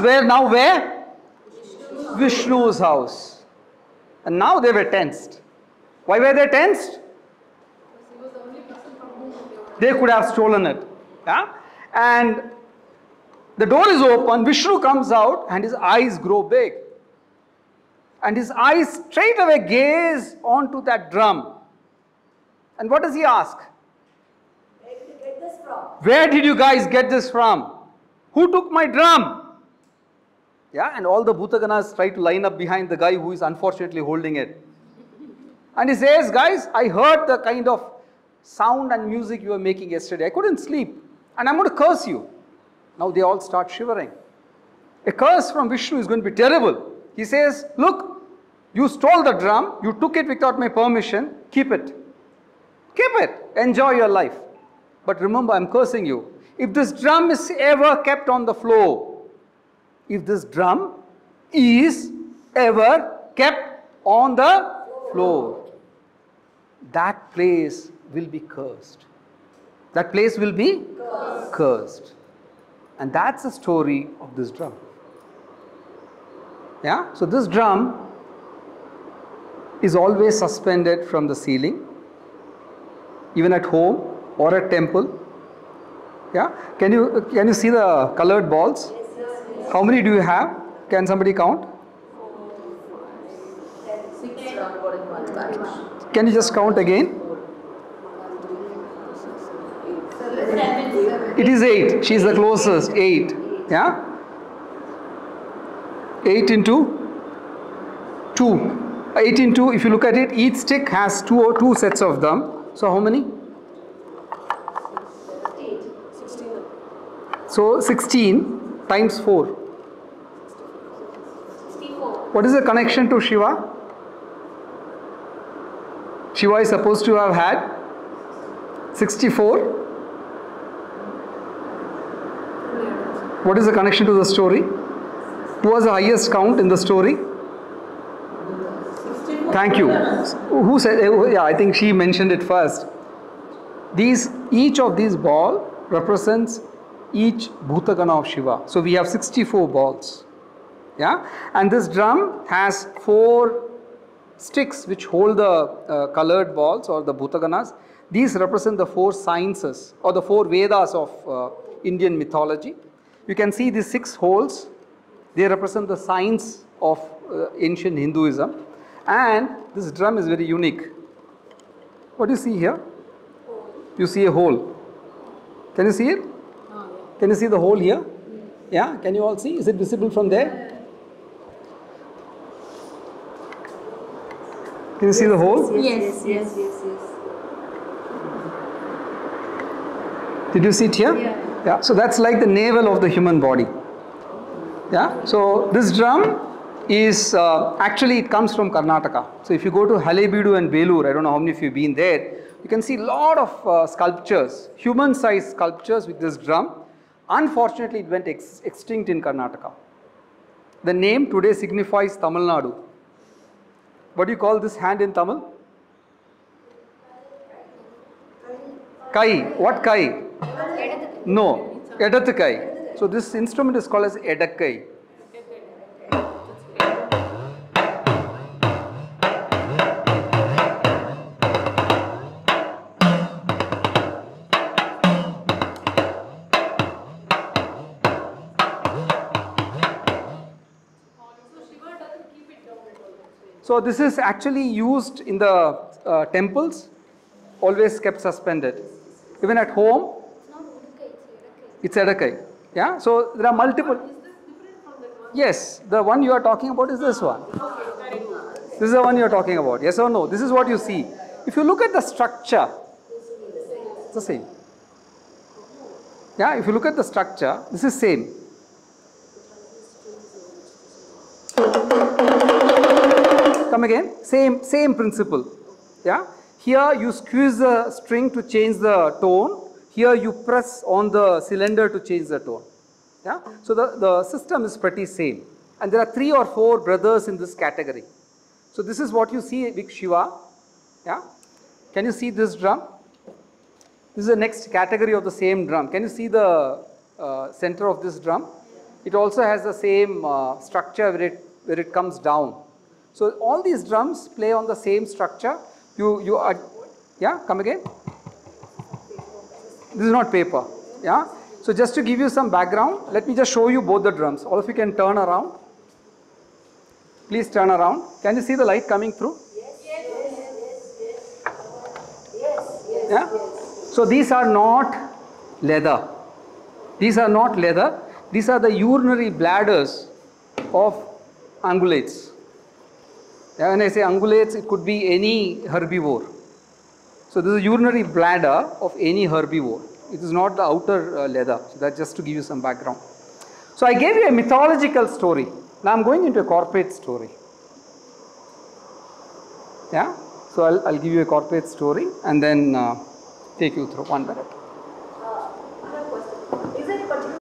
Were now where? Vishnu's house. And now they were tensed. Why were they tensed? They could have stolen it. Yeah? And the door is open, Vishnu comes out, and his eyes grow big. And his eyes straight away gaze onto that drum. And what does he ask? Where did you get this from? Where did you guys get this from? Who took my drum? Yeah, and all the Bhutaganas try to line up behind the guy who is unfortunately holding it. And he says, Guys, I heard the kind of sound and music you were making yesterday. I couldn't sleep. And I'm going to curse you. Now they all start shivering. A curse from Vishnu is going to be terrible. He says, Look, you stole the drum, you took it without my permission, keep it. Keep it. Enjoy your life. But remember, I'm cursing you. If this drum is ever kept on the floor, if this drum is ever kept on the floor, that place will be cursed. That place will be cursed. cursed. And that's the story of this drum. Yeah? So this drum is always suspended from the ceiling, even at home or at temple. Yeah? Can you can you see the colored balls? How many do you have? Can somebody count? Can you just count again? It is 8. She is the closest. 8. Yeah? 8 into 2. 8 into, if you look at it, each stick has two or two sets of them. So how many? So 16 times 4. What is the connection to Shiva? Shiva is supposed to have had 64. What is the connection to the story? Who was the highest count in the story? Thank you. Who said? oh, Yeah, I think she mentioned it first. These each of these ball represents each Bhutagana of Shiva. So we have 64 balls. Yeah, and this drum has four sticks which hold the uh, colored balls or the Bhutaganas. These represent the four sciences or the four Vedas of uh, Indian mythology. You can see these six holes. They represent the science of uh, ancient Hinduism. And this drum is very unique. What do you see here? You see a hole. Can you see it? Can you see the hole here? Yeah, can you all see? Is it visible from there? Can you see the hole? Yes, yes, yes, yes. Did you see it here? Yeah. Yeah, so that's like the navel of the human body. Yeah, so this drum is uh, actually it comes from Karnataka. So if you go to Halebeedu and Belur, I don't know how many of you have been there, you can see a lot of uh, sculptures, human sized sculptures with this drum. Unfortunately, it went ex- extinct in Karnataka. The name today signifies Tamil Nadu. What do you call this hand in Tamil? Kai. What kai? No, Edathukai. So this instrument is called as Edakkai. So this is actually used in the uh, temples, always kept suspended. Even at home, it's Edakai. Yeah, so there are multiple. Yes, the one you are talking about is this one. This is the one you are talking about. Yes or no? This is what you see. If you look at the structure, it's the same. Yeah, if you look at the structure, this is same. Come again. Same same principle. Yeah. Here you squeeze the string to change the tone. Here you press on the cylinder to change the tone. Yeah. So the, the system is pretty same. And there are three or four brothers in this category. So this is what you see with Shiva. Yeah. Can you see this drum? This is the next category of the same drum. Can you see the uh, center of this drum? it also has the same uh, structure where it, where it comes down. So all these drums play on the same structure. You, you are, yeah, come again. This is not paper, yeah. So just to give you some background, let me just show you both the drums. All of you can turn around. Please turn around. Can you see the light coming through? Yes. Yeah. So these are not leather. These are not leather. These are the urinary bladders of ungulates. When I say ungulates, it could be any herbivore. So this is urinary bladder of any herbivore. It is not the outer uh, leather. So that's just to give you some background. So I gave you a mythological story. Now I'm going into a corporate story. Yeah. So I'll, I'll give you a corporate story and then uh, take you through one by one.